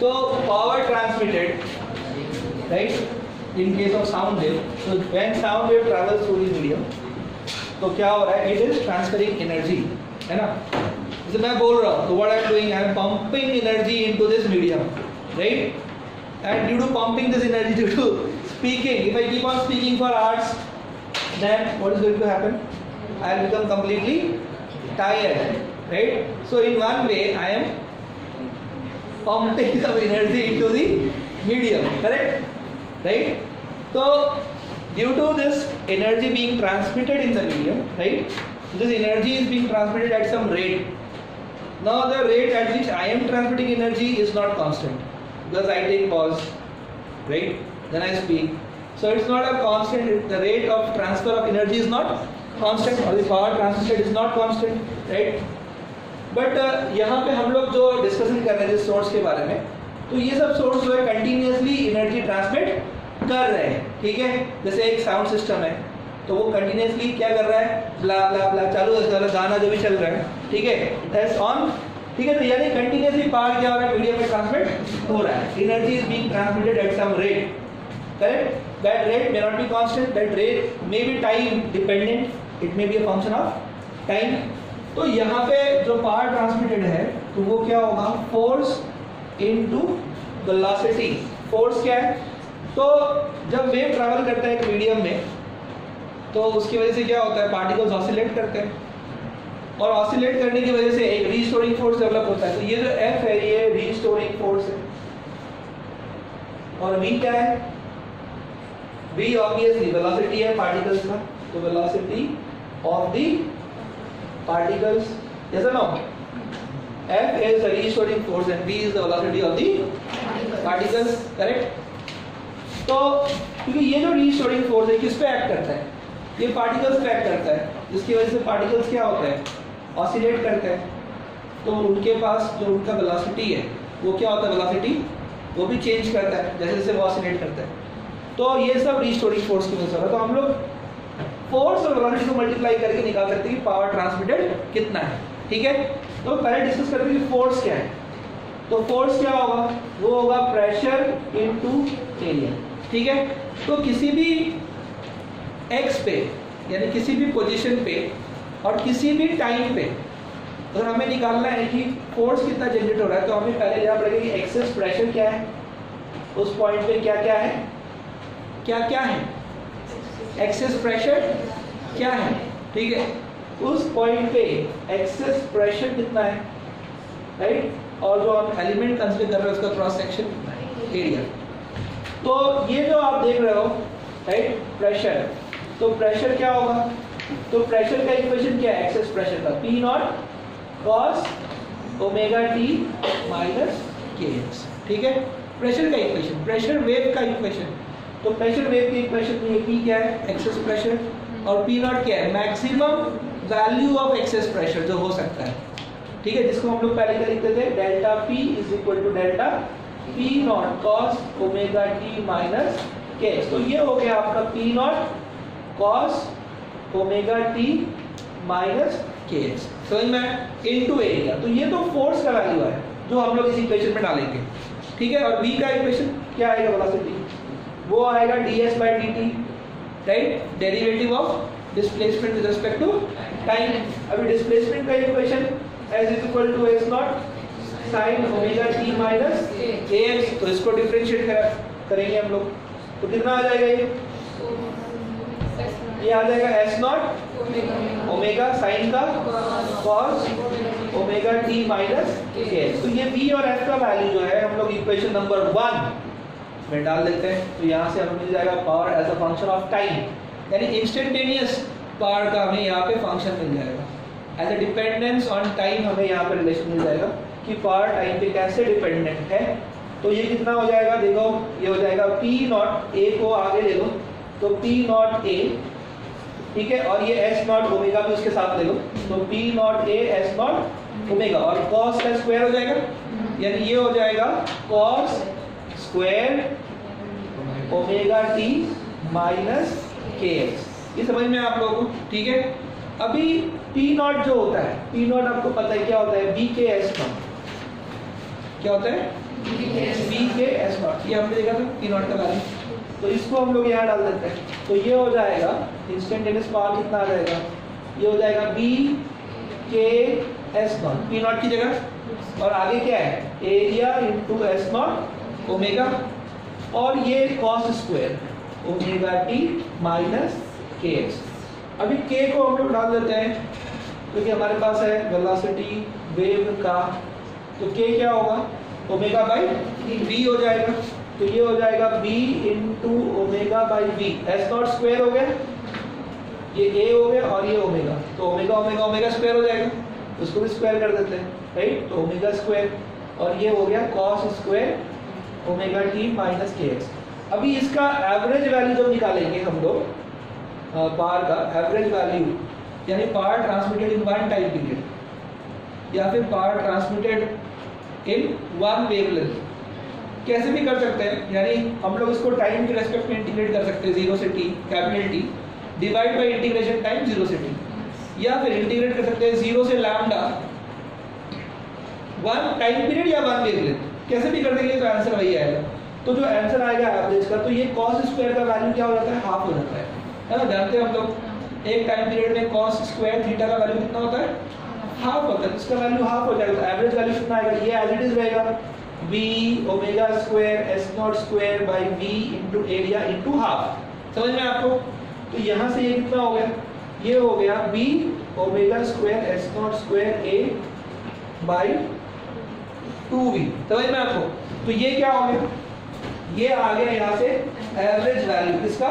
तो power transmitted right in case of sound wave तो when sound wave travels through the medium तो क्या हो रहा है? इट इज़ ट्रांसफरिंग एनर्जी है ना? जैसे मैं बोल रहा हूँ तो what I am doing I am pumping energy into this medium right and due to pumping this energy due to speaking if I keep on speaking for hours then what is going to happen I will become completely tired right so in one way I am pumping some energy into the medium correct? Right? So due to this energy being transmitted in the medium right? This energy is being transmitted at some rate. Now the rate at which i am transmitting energy is not constant. Because i take pause right? Then i speak. So it's not a constant. The rate of transfer of energy is not constant or the power transmitted is not constant right but uh, यहाँ पे हम लोग जो discussion कर रहे थे source के बारे में तो ये सब सोर्स जो है कंटिन्यूसली एनर्जी ट्रांसमिट कर रहे हैं ठीक है? जैसे एक साउंड सिस्टम है तो वो कंटिन्यूसली क्या कर रहा है? ब्ला ब्ला ब्ला चालू है गाना जो भी चल रहा है ठीक है? दैट्स ऑन ठीक है? तो यानी कंटिन्यूसली पावर क्या हो रहा है? मीडिया में ट्रांसमिट हो रहा है। Energy is being transmitted at some rate correct that rate may not be constant that rate may be time dependent it may be a function of time तो यहाँ पे जो पावर ट्रांसमिटेड है तो वो क्या होगा? फोर्स इनटू वेलोसिटी फोर्स क्या है? तो जब वेव ट्रैवल करता है एक मीडियम में तो उसकी वजह से क्या होता है? पार्टिकल्स ऑसिलेट करते हैं। और ऑसिलेट करने की वजह से एक रीस्टोरिंग फोर्स डेवलप होता है। तो ये जो एफ़ है, ये रीस्टोरिंग फोर्स है। और वी क्या है? वी ऑब्वियसली वेलोसिटी है पार्टिकल्स का तो velocity of the particles yes or no? F is the restoring force and v is the velocity of the particles, correct? तो क्योंकि ये जो रीस्टोरिंग फोर्स है किस पे एक्ट करता है? ये पार्टिकल्स पे एक्ट करता है, जिसकी वजह से पार्टिकल्स क्या होता है? ऑसिलेट करते हैं। तो उनके पास जो उनका वेलोसिटी है, वो क्या होता है वेलोसिटी वो भी चेंज करता है, जैसे जैसे वो ऑसिलेट करता है। तो ये सब रीस्टोरिंग फोर्स की वजह से तो हम लोग फोर्स और वेलोसिटी को मल्टीप्लाई करके निकाल सकते हैं कि पावर ट्रांसमिटेड कितना है। ठीक है? तो पहले डिस्कस करते हैं कि फोर्स क्या है। तो फोर्स क्या होगा? वो होगा प्रेशर इनटू एरिया ठीक है? तो किसी भी एक्स पे, यानी किसी भी पोजीशन पे और किसी भी टाइम पे अगर हमें निकालना है कि फोर्स कितना जनरेट हो रहा है तो हमें पहले यहाँ पड़ेगा कि एक्सेस प्रेशर क्या है? उस पॉइंट पे क्या क्या है? क्या क्या है? एक्सेस प्रेशर क्या है? ठीक है? उस पॉइंट पे एक्सेस प्रेशर कितना है? राइट और जो आप एलिमेंट कंसिडर कर रहे हो, उसका क्रॉस सेक्शन एरिया तो ये जो आप देख रहे हो राइट प्रेशर तो प्रेशर क्या होगा? तो प्रेशर का इक्वेशन क्या है? एक्सेस प्रेशर का। P naught cos omega T minus K X ठीक है? प्रेशर का इक्वेशन प्रेशर वेव का इक्वेशन तो प्रेशर वेव की इक्वेशन में पी क्या है? एक्सेस प्रेशर और पी नॉट क्या है? Maximum value of excess pressure जो हो सकता है। ठीक है? जिसको हम लोग पहले क्या लिखते थे? Delta P is equal to delta P naught cos omega T minus K तो ये हो गया आपका P naught cos omega T minus K समझ में इनटू एरिया तो ये तो फोर्स का वैल्यू है, जो हम लोग इस इक्वेशन में डालेंगे। ठीक है? और v का इक्वेशन क्या आएगा? वेलोसिटी वो आएगा D S by D T right derivative of displacement with respect to time अभी डिस्प्लेसमेंट का equation s is equal to s naught sine omega T minus A X तो इसको डिफ्रेंशिएट कर, करेंगे हम लोग। तो कितना आ जाएगा ये? ये आ जाएगा एस नॉट ओमेगा साइन का cos omega T minus K तो ये बी और एफ़ का वैल्यू जो है हम लोग इक्वेशन नंबर वन में डाल देते हैं तो यहाँ से हमें मिल जाएगा power as a function of time यानी इंस्टेंटेनियस पावर का हमें यहाँ पे फ़ंक्शन मिल जाएगा. As a dependence on time हमें यहाँ पे रिलेशन मिल जाएगा कि पावर टाइम पे कैसे डिपेंडेंट है. तो ये कितना हो जाएगा? देखो, ये हो जाएगा पी नॉट ए को आगे ले लो. तो पी नॉट ए ठीक है? और ये एस नॉट ओमेगा भी उसके साथ ले लो. तो P naught A S naught omega और कॉस का स्क्वायर हो जाएगा? यानी ये हो जाएगा cos square omega T minus K X ये समझ में आप लोगों को? ठीक है? अभी पी नॉट जो होता है पी नॉट आपको पता है क्या होता है? बी के एस नॉट क्या होता है? बी के एस नॉट ये हमने देखा था पी नॉट का वैल्यू तो इसको हम लोग यहाँ डाल देते हैं। तो ये हो जाएगा इंस्टेंटेनियस पावर कितना आ जाएगा? ये हो जाएगा B K S naught P naught की जगह? और आगे क्या है? Area into S naught omega, और ये cos square omega T minus K X अभी के को हम लोग डाल देते हैं, क्योंकि तो हमारे पास है वेलोसिटी वेव का। तो के क्या होगा? ओमेगा बाई बी हो जाएगा। तो ये हो जाएगा b into omega by B S naught square हो गया। ये a हो गया और ये ओमेगा तो ओमेगा ओमेगा ओमेगा स्क्वायर हो जाएगा। उसको भी स्क्वायर कर देते हैं राइट तो ओमेगा स्क्वायर और ये हो गया cos square omega T minus K X. अभी इसका एवरेज वैल्यू जब निकालेंगे हम लोग पावर का, एवरेज वैल्यू, यानी power transmitted in one time period, या फिर power transmitted in one wavelength. कैसे भी कर सकते हैं, यानी हम लोग इसको टाइम के रेस्पेक्ट में इंटीग्रेट कर सकते हैं, ज़ीरो से T, capital T, divide by integration time zero से टी। या फिर इंटीग्रेट कर सकते हैं ज़ीरो से लैम्डा, वन टाइम पीरियड या वन वेवलेंथ। कैसे भी कर देंगे तो आंसर वही आएगा। तो जो आंसर आएगा एवरेज का तो ये कॉस स्क्वायर का वैल्यू क्या हो जाता है? हाफ़ हो जाता है। है ना? जानते हैं हम लोग, एक टाइम पीरियड में कॉस स्क्वायर थीटा का वैल्यू कितना होता है? हाफ़ होता है। इसका वैल्यू हाफ़ हो जाएगा। तो एवरेज वैल्यू कितना आएगा? ये एज इट इज़ रहेगा। V omega square s naught square by v into area into half समझ में आपको? तो यहाँ से ये कितना हो गया? ये हो गया b ओमेगा square s नॉट square a by 2v समझ में आपको? तो ये क्या हो गया? ये आ गया यहाँ से एवरेज वैल्यू किसका?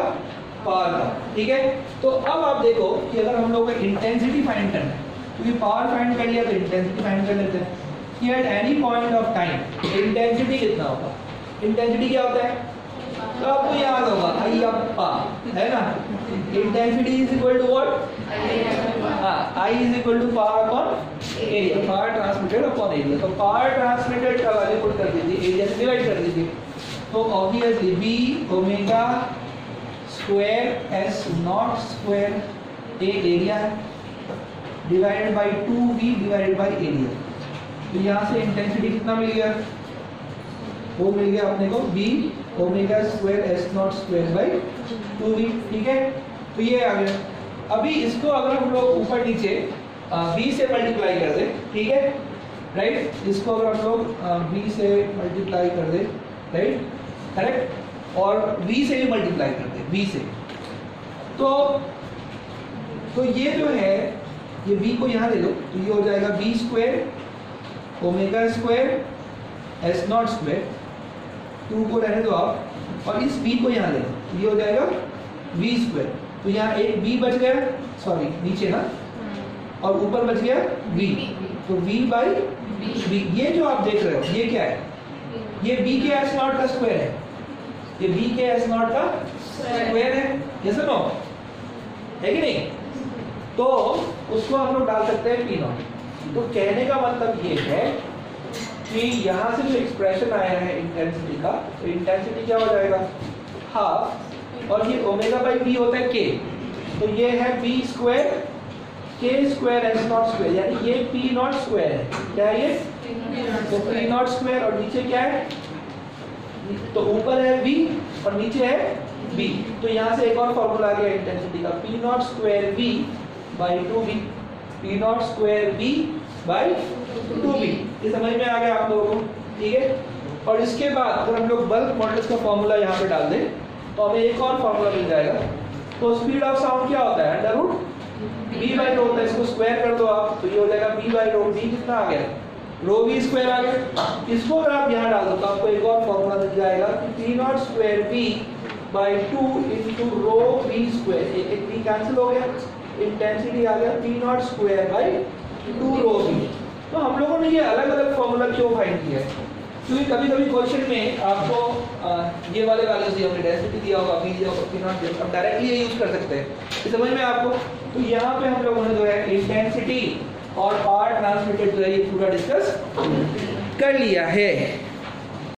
पावर का। ठीक है? तो अब आप देखो कि अगर हम लोग इंटेंसिटी फाइंड करना है क्योंकि पावर फाइंड कर लिया तो इंटेंसिटी फाइंड कर लेते हैं। कि at any point of time intensity कितना होगा? इंटेंसिटी क्या होता है? तो आपको याद होगा आई अप्पा है ना? Intensity is equal to what I is equal to power upon area power transmitted upon area तो पावर ट्रांसमिटेड का वैल्यू पुट कर दीजिए एरिया से डिवाइड कर दीजिए। तो obviously B omega square S naught square A area divided by 2v divided by area तो यहाँ से इंटेंसिटी कितना मिल गया? वो मिल गया अपने को B omega square S naught square by two V ठीक है? तो ये आ गया। अभी इसको अगर हम लोग ऊपर नीचे बी से मल्टीप्लाई कर दे, ठीक है? राइट इसको अगर हम लोग बी से मल्टीप्लाई कर दे राइट करेक्ट और v से भी मल्टीप्लाई कर दे बी से। तो तो ये जो है, ये बी को यहाँ ले लो तो ये हो जाएगा B square omega square S naught square two को रहने दो आप, और इस बी को यहाँ ले लो ये हो जाएगा वी स्क्वायर तो यहाँ एक बी बच गया सॉरी नीचे ना। और ऊपर बच गया वी तो वी बाई बी ये जो आप देख रहे हो ये क्या है? ये बी के एस नॉट का स्क्वायर है। ये बी के एस नॉट का स्क्वायर है। ये सुनो है कि नहीं? तो उसको हम लोग डाल सकते हैं पी नॉट तो कहने का मतलब ये है कि यहाँ से जो एक्सप्रेशन आया है इंटेंसिटी का तो इंटेंसिटी क्या हो जाएगा? हाफ़ और ये ओमेगा बाई बी होता है के तो ये है B square K square S naught square यानी ये पी नॉट स्क्वायर है। क्या है ये? तो पी नॉट स्क्वायर और नीचे क्या है? तो ऊपर है बी और नीचे है बी तो यहाँ से एक और फॉर्मूला आ गया इंटेंसिटी का। P naught square B by two B P naught square B by two B ये समझ में आ गया आप लोगों को? ठीक है? और इसके बाद अगर हम लोग बल्क मॉडल्स का फॉर्मूला यहाँ पे डाल दें तो हमें एक और फॉर्मूला मिल जाएगा। तो स्पीड ऑफ़ साउंड क्या होता है? Under root B by rho होता है, इसको स्क्वायर कर दो आप तो ये हो जाएगा बी बाई रो बी कितना आ गया? रो बी स्क्वायर आ गया। इसको अगर आप यहाँ डाल दो तो आपको एक और फॉर्मूला मिल जाएगा कि P naught square B by two into rho B square एक एक बी कैंसिल हो गया इंटेंसिटी आ गया P naught square by two rho B तो हम लोगों ने ये अलग अलग फॉर्मूला क्यों फाइंड किया है? क्योंकि कभी कभी क्वेश्चन में आपको ये वाले वाले दिया हमने डेंसिटी दिया होगा बी दिया होगा दिया होगा डायरेक्टली ये यूज़ कर सकते हैं। समझ में आपको? तो यहाँ पे हम लोगों ने जो है इंटेंसिटी और पार्ट ट्रांसमिटेड जो है ये पूरा डिस्कस कर लिया है।